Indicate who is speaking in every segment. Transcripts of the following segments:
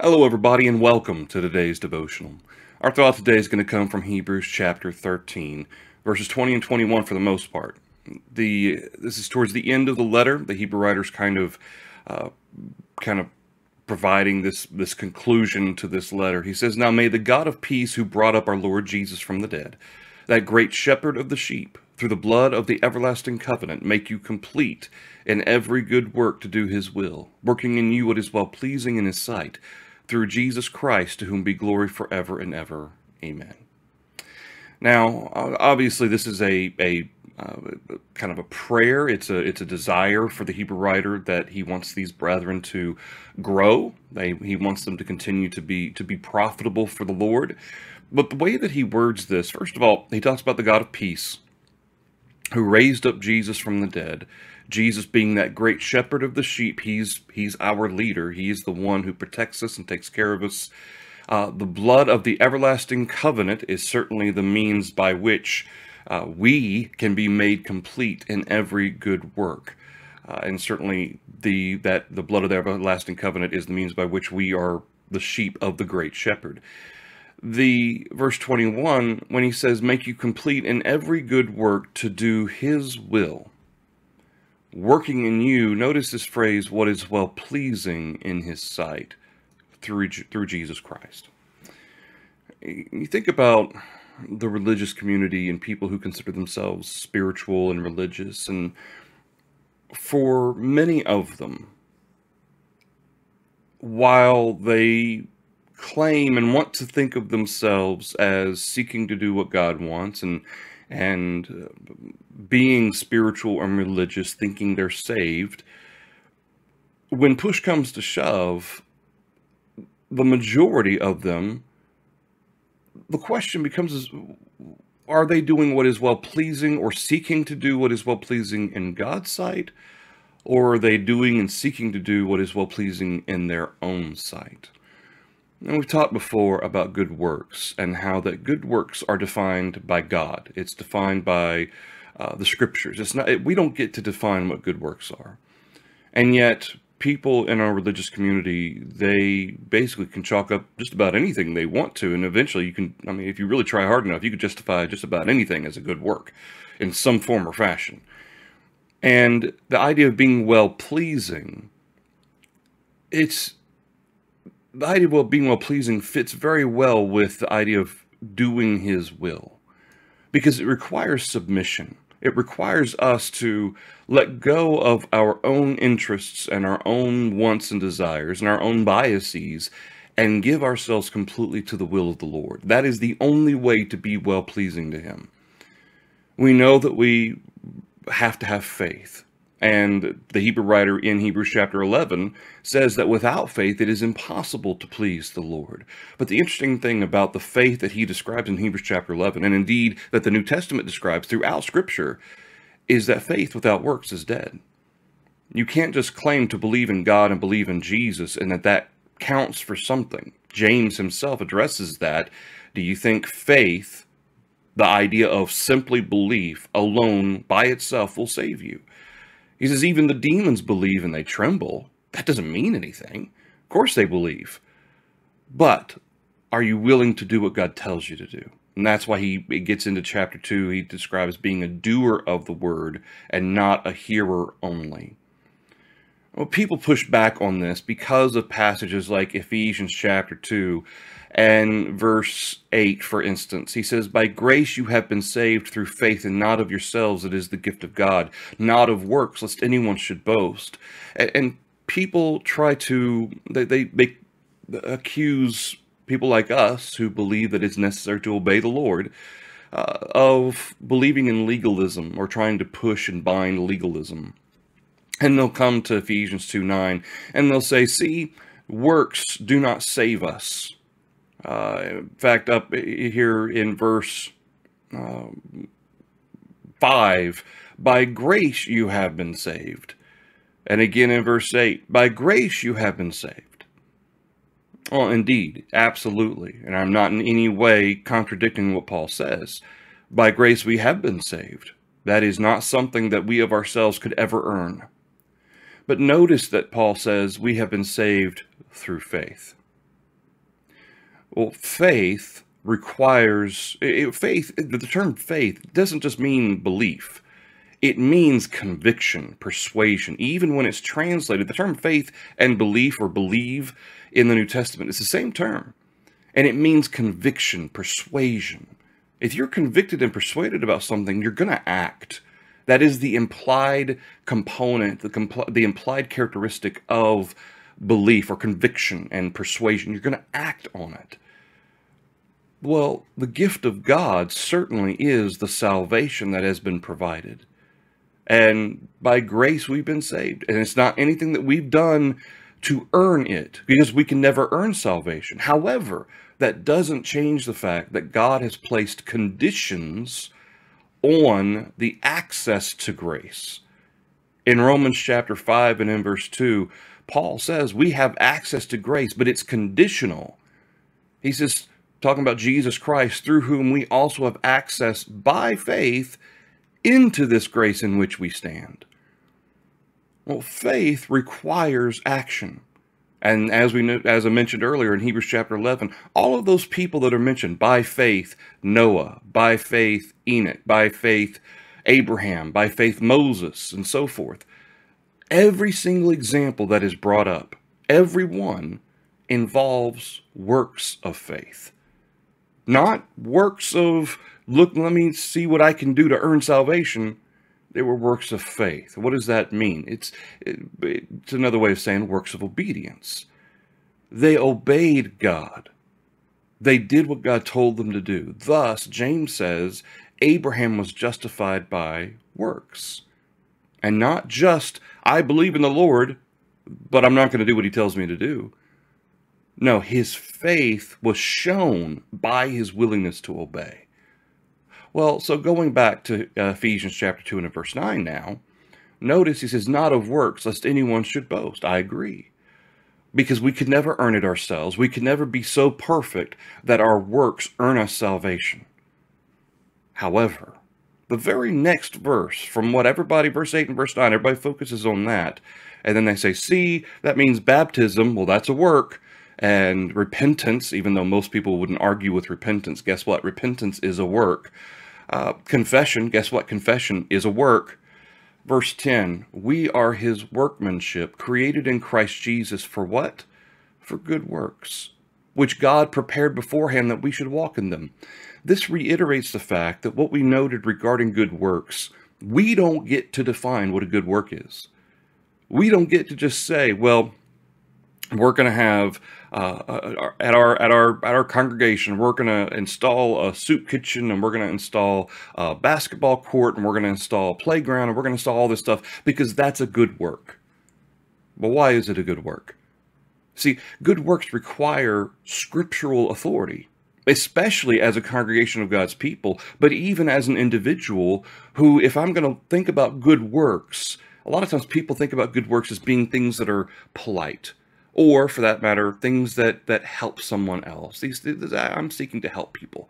Speaker 1: Hello, everybody, and welcome to today's devotional. Our thought today is going to come from Hebrews chapter 13, verses 20 and 21 for the most part. The this is towards the end of the letter. The Hebrew writer's kind of uh, kind of providing this this conclusion to this letter. He says, "Now may the God of peace, who brought up our Lord Jesus from the dead, that great shepherd of the sheep, through the blood of the everlasting covenant, make you complete in every good work to do His will, working in you what is well pleasing in His sight." Through Jesus Christ, to whom be glory forever and ever. Amen. Now, obviously, this is a, a uh, kind of a prayer. It's a it's a desire for the Hebrew writer that he wants these brethren to grow. They, he wants them to continue to be to be profitable for the Lord. But the way that he words this, first of all, he talks about the God of peace, who raised up Jesus from the dead. Jesus being that great shepherd of the sheep, he's he's our leader. He's the one who protects us and takes care of us. Uh, the blood of the everlasting covenant is certainly the means by which uh, we can be made complete in every good work. Uh, and certainly the that the blood of the everlasting covenant is the means by which we are the sheep of the great shepherd. The verse 21, when he says, Make you complete in every good work to do his will working in you, notice this phrase, what is well pleasing in his sight through, through Jesus Christ. You think about the religious community and people who consider themselves spiritual and religious, and for many of them, while they claim and want to think of themselves as seeking to do what God wants and and uh, being spiritual and religious, thinking they're saved, when push comes to shove, the majority of them, the question becomes is, are they doing what is well pleasing or seeking to do what is well pleasing in God's sight? Or are they doing and seeking to do what is well pleasing in their own sight? And we've talked before about good works and how that good works are defined by God. It's defined by uh, the scriptures. It's not it, we don't get to define what good works are, and yet people in our religious community they basically can chalk up just about anything they want to, and eventually you can. I mean, if you really try hard enough, you could justify just about anything as a good work in some form or fashion. And the idea of being well pleasing, it's the idea of well, being well pleasing fits very well with the idea of doing his will because it requires submission. It requires us to let go of our own interests and our own wants and desires and our own biases and give ourselves completely to the will of the Lord. That is the only way to be well pleasing to Him. We know that we have to have faith. And the Hebrew writer in Hebrews chapter 11 says that without faith it is impossible to please the Lord. But the interesting thing about the faith that he describes in Hebrews chapter 11, and indeed that the New Testament describes throughout Scripture, is that faith without works is dead. You can't just claim to believe in God and believe in Jesus and that that counts for something. James himself addresses that. Do you think faith, the idea of simply belief alone by itself, will save you? He says, even the demons believe and they tremble. That doesn't mean anything. Of course they believe. But are you willing to do what God tells you to do? And that's why he gets into chapter 2. He describes being a doer of the word and not a hearer only. Well, people push back on this because of passages like Ephesians chapter 2 and verse 8, for instance, he says, By grace you have been saved through faith, and not of yourselves, it is the gift of God, not of works, lest anyone should boast. And, and people try to, they, they, they accuse people like us who believe that it's necessary to obey the Lord uh, of believing in legalism or trying to push and bind legalism. And they'll come to Ephesians 2 9 and they'll say, See, works do not save us. Uh, in fact, up here in verse um, 5, by grace you have been saved. And again in verse 8, by grace you have been saved. Well, indeed, absolutely. And I'm not in any way contradicting what Paul says. By grace we have been saved. That is not something that we of ourselves could ever earn. But notice that Paul says we have been saved through faith. Well, faith requires it, faith. The term faith doesn't just mean belief; it means conviction, persuasion. Even when it's translated, the term faith and belief or believe in the New Testament is the same term, and it means conviction, persuasion. If you're convicted and persuaded about something, you're going to act. That is the implied component, the, compl- the implied characteristic of belief or conviction and persuasion. You're going to act on it. Well, the gift of God certainly is the salvation that has been provided. And by grace, we've been saved. And it's not anything that we've done to earn it, because we can never earn salvation. However, that doesn't change the fact that God has placed conditions on the access to grace. In Romans chapter 5 and in verse 2, Paul says we have access to grace, but it's conditional. He says, talking about Jesus Christ, through whom we also have access by faith into this grace in which we stand. Well, faith requires action. And as we as I mentioned earlier in Hebrews chapter 11, all of those people that are mentioned by faith, Noah, by faith, Enoch, by faith, Abraham, by faith, Moses, and so forth. Every single example that is brought up, every one involves works of faith. Not works of, look, let me see what I can do to earn salvation. They were works of faith. What does that mean? It's, it, it's another way of saying works of obedience. They obeyed God. They did what God told them to do. Thus, James says, Abraham was justified by works. And not just, I believe in the Lord, but I'm not going to do what he tells me to do. No, his faith was shown by his willingness to obey. Well, so going back to uh, Ephesians chapter 2 and verse 9 now, notice he says, Not of works, lest anyone should boast. I agree. Because we could never earn it ourselves. We could never be so perfect that our works earn us salvation. However, the very next verse, from what everybody, verse 8 and verse 9, everybody focuses on that. And then they say, see, that means baptism. Well, that's a work. And repentance, even though most people wouldn't argue with repentance, guess what? Repentance is a work. Uh, confession, guess what? Confession is a work. Verse 10 We are his workmanship, created in Christ Jesus for what? For good works, which God prepared beforehand that we should walk in them. This reiterates the fact that what we noted regarding good works, we don't get to define what a good work is. We don't get to just say, well, we're going to have uh, uh, at our at our at our congregation we're going to install a soup kitchen and we're going to install a basketball court and we're going to install a playground and we're going to install all this stuff because that's a good work. But why is it a good work? See good works require scriptural authority especially as a congregation of God's people but even as an individual who if I'm going to think about good works a lot of times people think about good works as being things that are polite or for that matter, things that that help someone else. These, these I'm seeking to help people.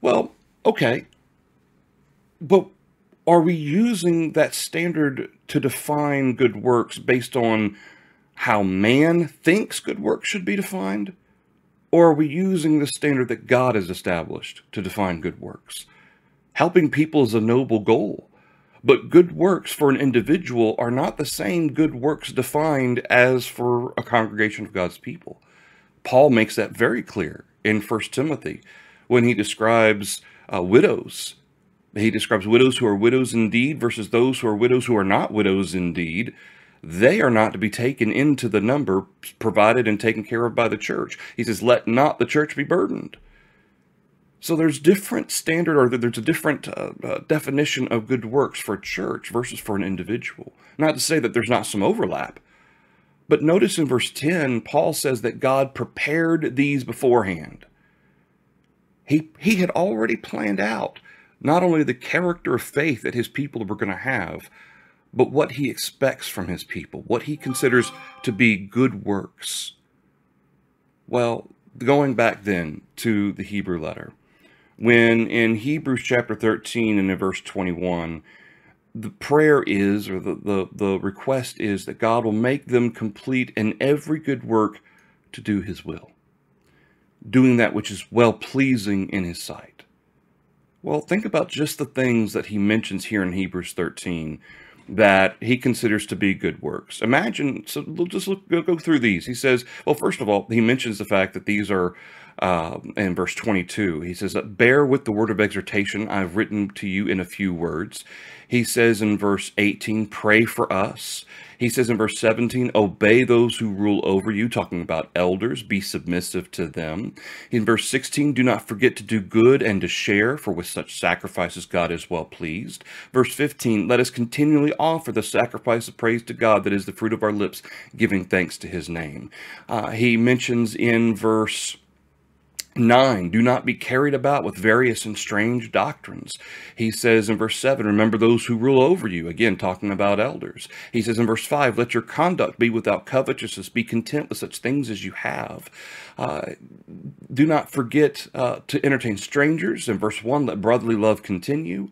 Speaker 1: Well, okay, but are we using that standard to define good works based on how man thinks good works should be defined? Or are we using the standard that God has established to define good works? Helping people is a noble goal. But good works for an individual are not the same good works defined as for a congregation of God's people. Paul makes that very clear in 1 Timothy when he describes uh, widows. He describes widows who are widows indeed versus those who are widows who are not widows indeed. They are not to be taken into the number provided and taken care of by the church. He says, Let not the church be burdened. So there's different standard, or there's a different uh, uh, definition of good works for a church versus for an individual. Not to say that there's not some overlap, but notice in verse 10, Paul says that God prepared these beforehand. He, he had already planned out not only the character of faith that his people were going to have, but what he expects from his people, what he considers to be good works. Well, going back then to the Hebrew letter, when in Hebrews chapter 13 and in verse 21, the prayer is, or the, the, the request is, that God will make them complete in every good work to do his will. doing that which is well pleasing in his sight. Well, think about just the things that he mentions here in Hebrews 13 that he considers to be good works. Imagine, so we'll just look, go, go through these. He says, well, first of all, he mentions the fact that these are uh, in verse 22. He says, Bear with the word of exhortation I've written to you in a few words. He says in verse 18, Pray for us. He says in verse 17, Obey those who rule over you, talking about elders, be submissive to them. In verse 16, Do not forget to do good and to share, for with such sacrifices God is well pleased. Verse 15, Let us continually offer the sacrifice of praise to God that is the fruit of our lips, giving thanks to his name. Uh, he mentions in verse 9 do not be carried about with various and strange doctrines. He says in verse 7 remember those who rule over you. Again talking about elders. He says in verse 5 let your conduct be without covetousness. Be content with such things as you have. Uh, do not forget uh, to entertain strangers. In verse 1 let brotherly love continue.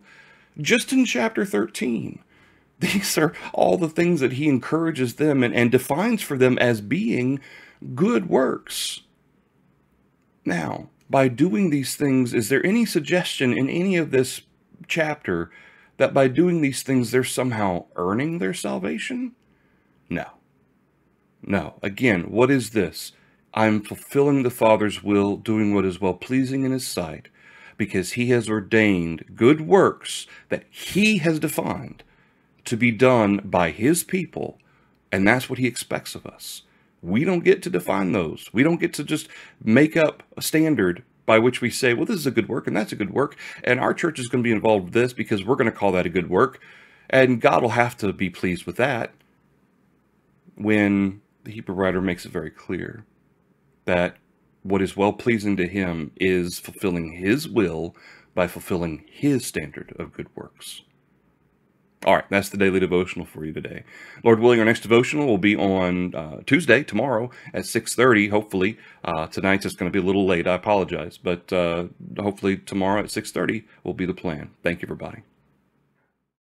Speaker 1: Just in chapter 13 these are all the things that he encourages them and, and defines for them as being good works now, by doing these things, is there any suggestion in any of this chapter that by doing these things they're somehow earning their salvation? No. No. Again, what is this? I'm fulfilling the Father's will, doing what is well pleasing in His sight, because He has ordained good works that He has defined to be done by His people, and that's what He expects of us. We don't get to define those. We don't get to just make up a standard by which we say, well, this is a good work and that's a good work. And our church is going to be involved with this because we're going to call that a good work. And God will have to be pleased with that when the Hebrew writer makes it very clear that what is well pleasing to him is fulfilling his will by fulfilling his standard of good works. All right, that's the daily devotional for you today. Lord willing, our next devotional will be on uh, Tuesday, tomorrow at 6.30, hopefully. Uh, tonight's just going to be a little late. I apologize. But uh, hopefully tomorrow at 6.30 will be the plan. Thank you, everybody.